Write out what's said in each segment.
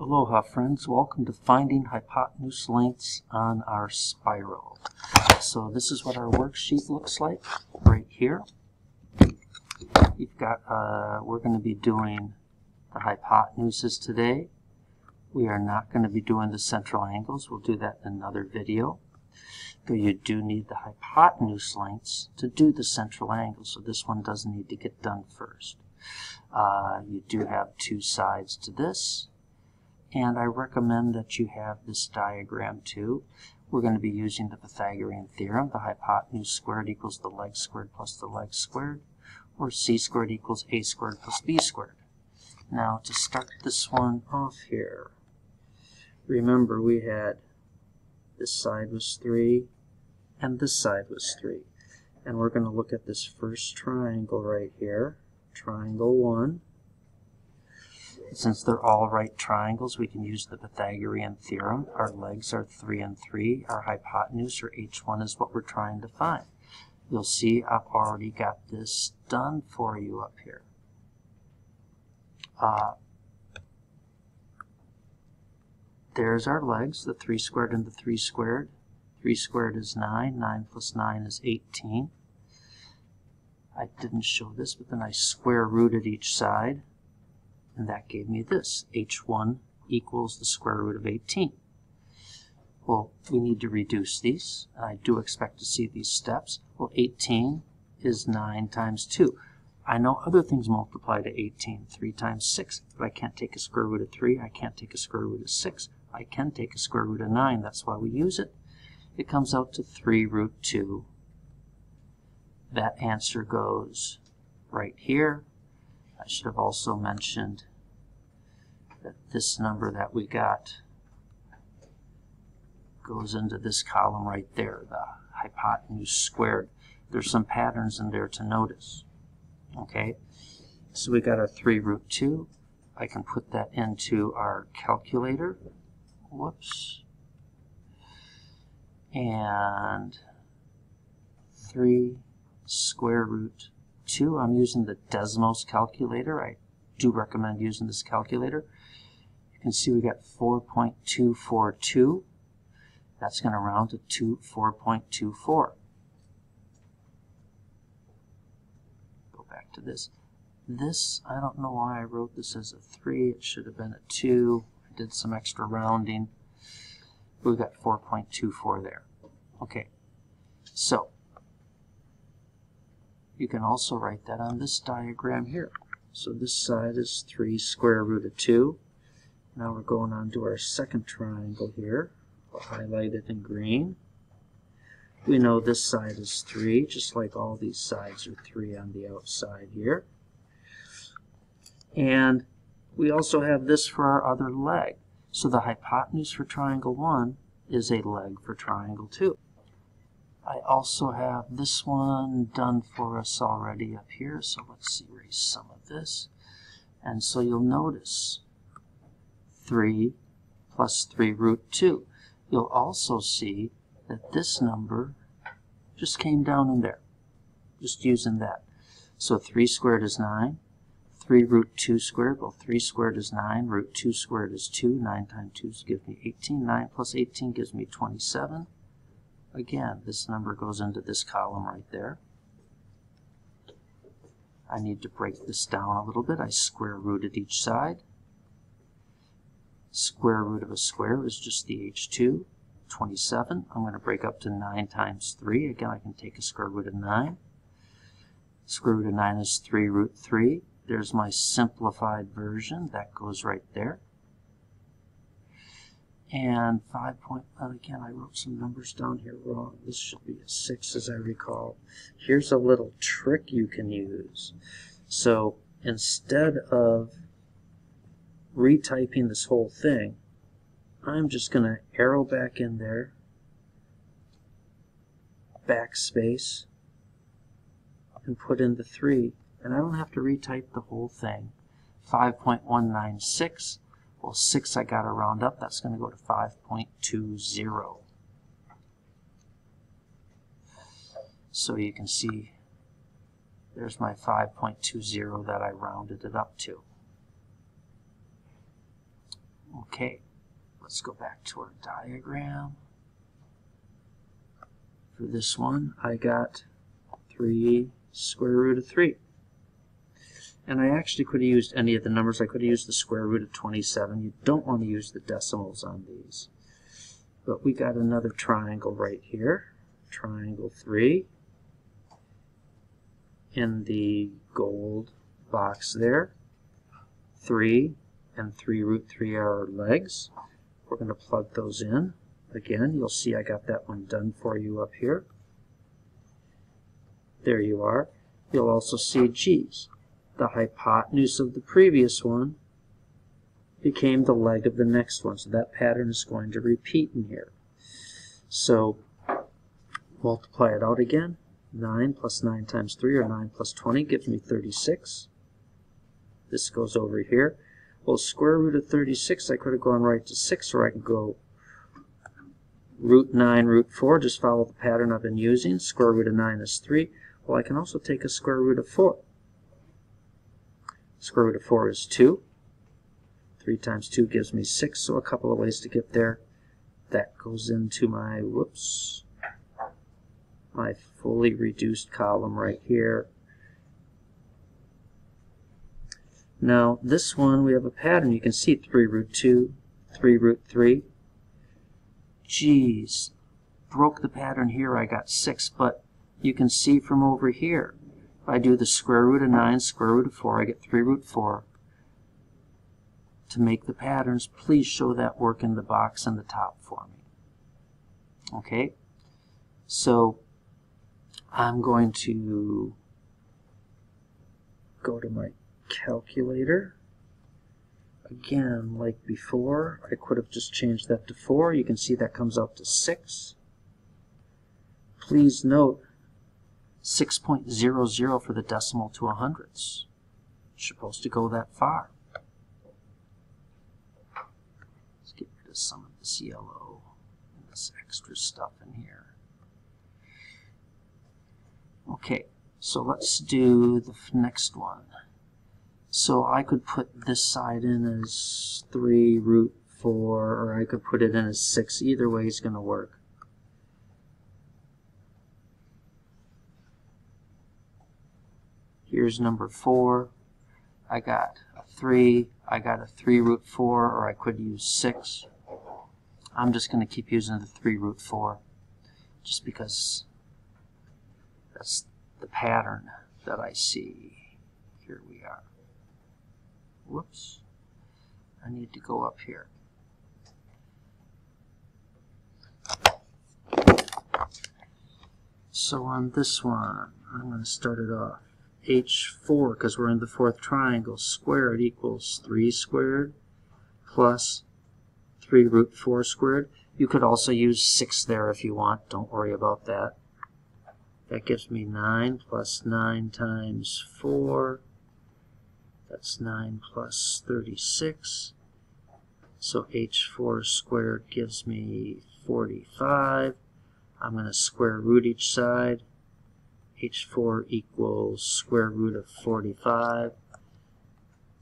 Aloha friends, welcome to finding hypotenuse lengths on our spiral. So this is what our worksheet looks like right here. You've got, uh, we're going to be doing the hypotenuses today. We are not going to be doing the central angles. We'll do that in another video. Though you do need the hypotenuse lengths to do the central angle, so this one does need to get done first. Uh, you do have two sides to this and I recommend that you have this diagram too. We're going to be using the Pythagorean theorem, the hypotenuse squared equals the leg squared plus the leg squared, or c squared equals a squared plus b squared. Now to start this one off here, remember we had this side was 3 and this side was 3. And we're going to look at this first triangle right here, triangle 1. Since they're all right triangles, we can use the Pythagorean theorem. Our legs are 3 and 3. Our hypotenuse, or h1, is what we're trying to find. You'll see I've already got this done for you up here. Uh, there's our legs, the 3 squared and the 3 squared. 3 squared is 9, 9 plus 9 is 18. I didn't show this, but then I square rooted each side and that gave me this. h1 equals the square root of 18. Well, we need to reduce these. I do expect to see these steps. Well, 18 is 9 times 2. I know other things multiply to 18, 3 times 6, but I can't take a square root of 3, I can't take a square root of 6, I can take a square root of 9, that's why we use it. It comes out to 3 root 2. That answer goes right here. I should have also mentioned that this number that we got goes into this column right there, the hypotenuse squared. There's some patterns in there to notice. Okay, so we got our 3 root 2. I can put that into our calculator. Whoops. And 3 square root 2. I'm using the Desmos calculator. I do recommend using this calculator. You can see we got 4.242. That's going to round to 4.24. Go back to this. This, I don't know why I wrote this as a 3. It should have been a 2. I did some extra rounding. We've got 4.24 there. Okay, so you can also write that on this diagram here. So this side is 3 square root of 2. Now we're going on to our second triangle here. We'll highlight it in green. We know this side is 3, just like all these sides are 3 on the outside here. And we also have this for our other leg. So the hypotenuse for triangle 1 is a leg for triangle 2. I also have this one done for us already up here, so let's erase some of this. And so you'll notice 3 plus 3 root 2. You'll also see that this number just came down in there, just using that. So 3 squared is 9, 3 root 2 squared, well 3 squared is 9, root 2 squared is 2, 9 times 2 gives me 18, 9 plus 18 gives me 27. Again, this number goes into this column right there. I need to break this down a little bit. I square rooted each side. Square root of a square is just the h2, 27. I'm going to break up to 9 times 3. Again, I can take a square root of 9. Square root of 9 is 3 root 3. There's my simplified version. That goes right there. And 5 point, again, I wrote some numbers down here wrong. This should be a 6 as I recall. Here's a little trick you can use. So instead of retyping this whole thing, I'm just going to arrow back in there, backspace, and put in the 3. And I don't have to retype the whole thing. 5.196, well 6 I got to round up, that's going to go to 5.20. So you can see there's my 5.20 that I rounded it up to. Okay, let's go back to our diagram. For this one, I got 3 square root of 3. And I actually could have used any of the numbers. I could have used the square root of 27. You don't want to use the decimals on these. But we got another triangle right here. Triangle 3. In the gold box there. 3 and 3 root 3 are our legs. We're going to plug those in. Again, you'll see I got that one done for you up here. There you are. You'll also see, geez, the hypotenuse of the previous one became the leg of the next one. So that pattern is going to repeat in here. So multiply it out again. 9 plus 9 times 3, or 9 plus 20, gives me 36. This goes over here. Well, square root of 36, I could have gone right to 6, or I could go root 9, root 4, just follow the pattern I've been using. Square root of 9 is 3. Well, I can also take a square root of 4. Square root of 4 is 2. 3 times 2 gives me 6, so a couple of ways to get there. That goes into my, whoops, my fully reduced column right here. Now, this one, we have a pattern. You can see 3 root 2, 3 root 3. Geez, broke the pattern here. I got 6, but you can see from over here I do the square root of 9, square root of 4, I get 3 root 4. To make the patterns, please show that work in the box in the top for me. Okay, so I'm going to go to my calculator. Again, like before, I could have just changed that to 4. You can see that comes out to 6. Please note 6.00 for the decimal to a hundredths. It's supposed to go that far. Let's get rid of some of this yellow and this extra stuff in here. Okay, so let's do the next one. So I could put this side in as 3 root 4, or I could put it in as 6. Either way is going to work. Here's number 4. I got a 3. I got a 3 root 4, or I could use 6. I'm just going to keep using the 3 root 4 just because that's the pattern that I see. Here we are. Whoops. I need to go up here. So on this one, I'm going to start it off h4, because we're in the fourth triangle, squared equals 3 squared plus 3 root 4 squared. You could also use 6 there if you want. Don't worry about that. That gives me 9 plus 9 times 4. That's 9 plus 36. So h4 squared gives me 45. I'm going to square root each side h4 equals square root of 45.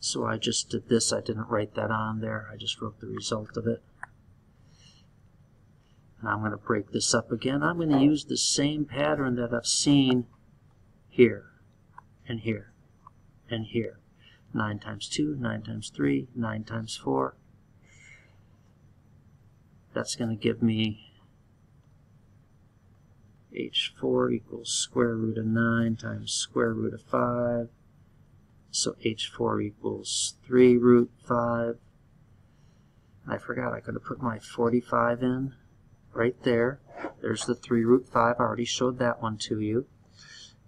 So I just did this. I didn't write that on there. I just wrote the result of it. And I'm going to break this up again. I'm going to use the same pattern that I've seen here and here and here. 9 times 2, 9 times 3, 9 times 4. That's going to give me h4 equals square root of 9 times square root of 5. So h4 equals 3 root 5. I forgot I could have put my 45 in right there. There's the 3 root 5. I already showed that one to you.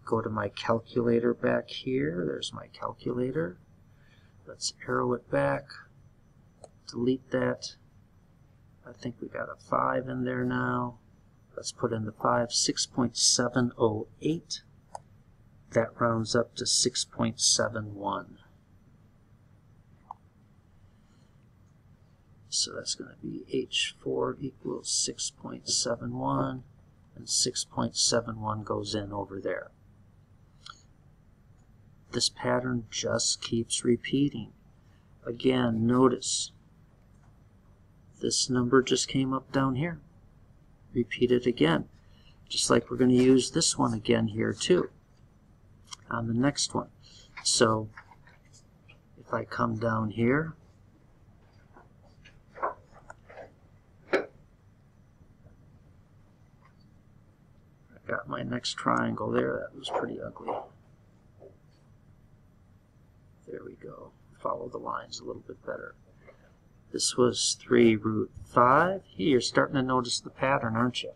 Go to my calculator back here. There's my calculator. Let's arrow it back. Delete that. I think we got a 5 in there now. Let's put in the 5, 6.708. That rounds up to 6.71. So that's going to be H4 equals 6.71, and 6.71 goes in over there. This pattern just keeps repeating. Again, notice this number just came up down here. Repeat it again. Just like we're going to use this one again here too on the next one. So if I come down here, I got my next triangle there. That was pretty ugly. There we go. Follow the lines a little bit better. This was 3 root 5. You're starting to notice the pattern, aren't you?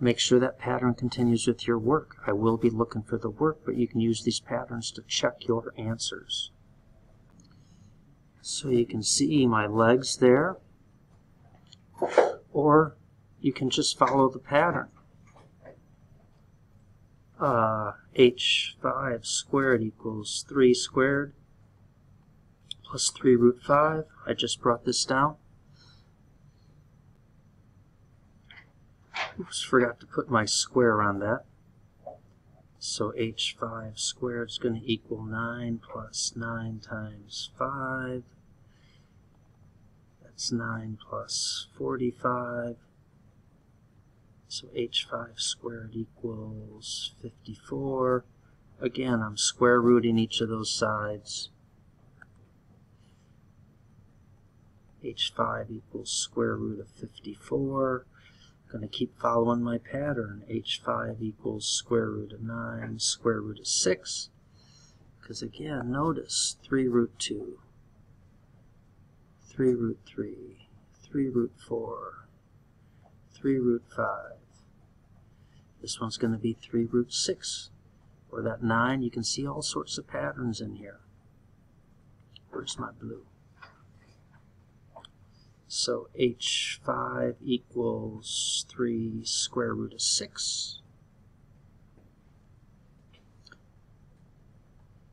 Make sure that pattern continues with your work. I will be looking for the work, but you can use these patterns to check your answers. So you can see my legs there, or you can just follow the pattern. Uh, h5 squared equals 3 squared plus 3 root 5. I just brought this down. Oops, forgot to put my square on that. So h5 squared is going to equal 9 plus 9 times 5. That's 9 plus 45. So h5 squared equals 54. Again, I'm square rooting each of those sides. H5 equals square root of 54 I'm going to keep following my pattern. h5 equals square root of 9, square root of 6. Because again, notice 3 root 2, 3 root 3, 3 root 4, 3 root 5. This one's going to be 3 root 6. Or that 9, you can see all sorts of patterns in here. Where's my blue? So h5 equals 3 square root of 6.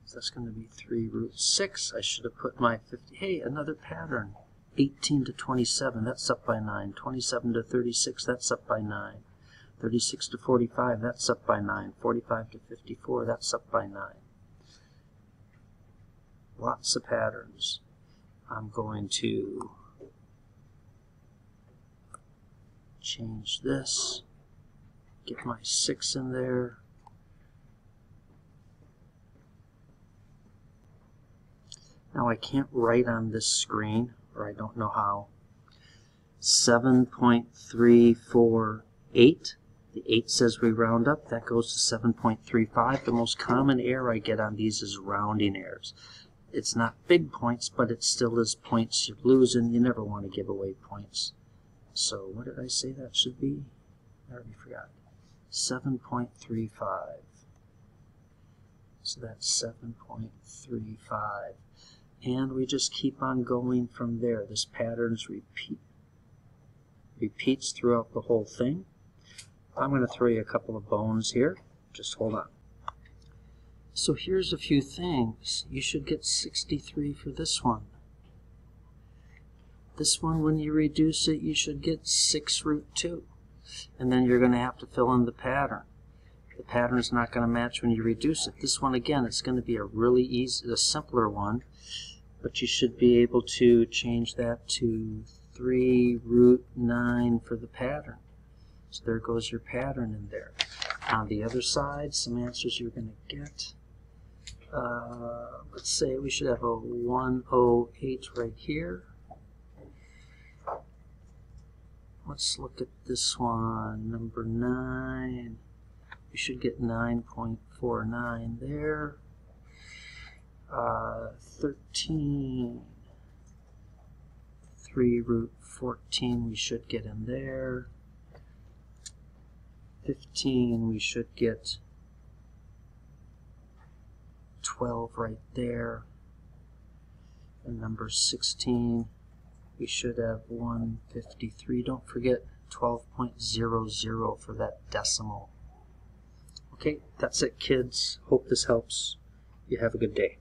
So that's going to be 3 root 6. I should have put my 50. Hey, another pattern. 18 to 27, that's up by 9. 27 to 36, that's up by 9. 36 to 45, that's up by 9. 45 to 54, that's up by 9. Lots of patterns. I'm going to change this, get my 6 in there. Now I can't write on this screen, or I don't know how. 7.348. The 8 says we round up. That goes to 7.35. The most common error I get on these is rounding errors. It's not big points, but it still is points you're losing. You never want to give away points. So what did I say that should be? I already forgot. 7.35. So that's 7.35. And we just keep on going from there. This pattern's repeat repeats throughout the whole thing. I'm going to throw you a couple of bones here. Just hold on. So here's a few things. You should get 63 for this one. This one, when you reduce it, you should get 6 root 2. And then you're going to have to fill in the pattern. The pattern is not going to match when you reduce it. This one, again, it's going to be a really easy, a simpler one. But you should be able to change that to 3 root 9 for the pattern. So there goes your pattern in there. On the other side, some answers you're going to get. Uh, let's say we should have a 108 right here. Let's look at this one, number 9. We should get 9.49 there. Uh, 13. 3 root 14 we should get in there. 15 we should get 12 right there. And number 16 we should have 153. Don't forget 12.00 for that decimal. Okay, that's it kids. Hope this helps. You have a good day.